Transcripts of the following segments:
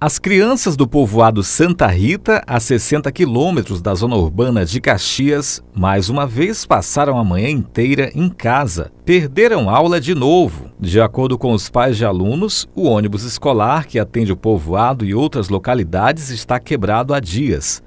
As crianças do povoado Santa Rita, a 60 quilômetros da zona urbana de Caxias, mais uma vez passaram a manhã inteira em casa. Perderam aula de novo. De acordo com os pais de alunos, o ônibus escolar que atende o povoado e outras localidades está quebrado há dias.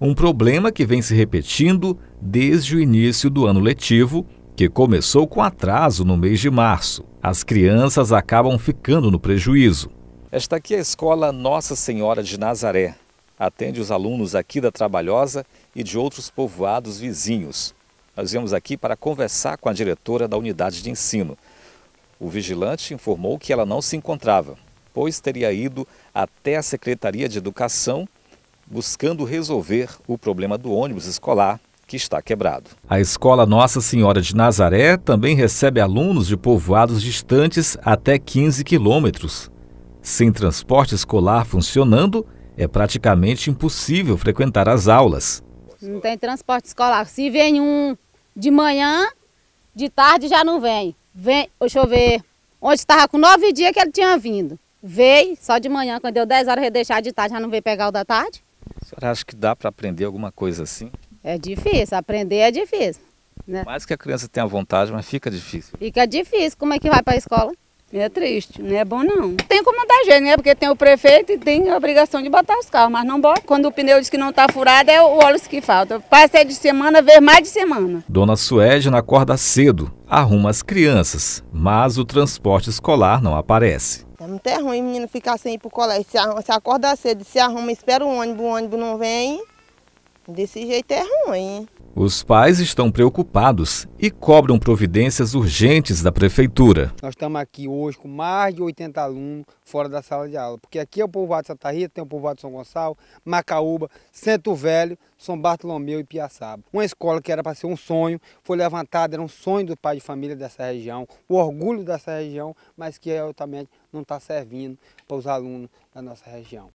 Um problema que vem se repetindo desde o início do ano letivo, que começou com atraso no mês de março. As crianças acabam ficando no prejuízo. Esta aqui é a escola Nossa Senhora de Nazaré. Atende os alunos aqui da Trabalhosa e de outros povoados vizinhos. Nós viemos aqui para conversar com a diretora da unidade de ensino. O vigilante informou que ela não se encontrava, pois teria ido até a Secretaria de Educação buscando resolver o problema do ônibus escolar que está quebrado. A escola Nossa Senhora de Nazaré também recebe alunos de povoados distantes até 15 quilômetros. Sem transporte escolar funcionando, é praticamente impossível frequentar as aulas. Não tem transporte escolar. Se vem um de manhã, de tarde já não vem. Vem, deixa eu ver. Onde estava com nove dias que ele tinha vindo. Veio só de manhã, quando deu dez horas, deixar de tarde, já não veio pegar o da tarde. A senhora acha que dá para aprender alguma coisa assim? É difícil, aprender é difícil. Né? Mais que a criança tenha vontade, mas fica difícil. Fica difícil. Como é que vai para a escola? É triste, não é bom não. Tem como dar jeito, né? Porque tem o prefeito e tem a obrigação de botar os carros, mas não bota. Quando o pneu diz que não está furado, é o óleo que falta. Passa de semana, vê mais de semana. Dona Suede acorda cedo, arruma as crianças, mas o transporte escolar não aparece. É muito é ruim menino ficar sem ir para o colégio. Se, se acorda cedo, se arruma, espera o ônibus, o ônibus não vem. Desse jeito é ruim. Os pais estão preocupados e cobram providências urgentes da prefeitura. Nós estamos aqui hoje com mais de 80 alunos fora da sala de aula, porque aqui é o povoado de Santa Rita, tem o povoado de São Gonçalo, Macaúba, Centro Velho, São Bartolomeu e Piaçaba. Uma escola que era para ser um sonho, foi levantada, era um sonho do pai de família dessa região, o orgulho dessa região, mas que altamente não está servindo para os alunos da nossa região.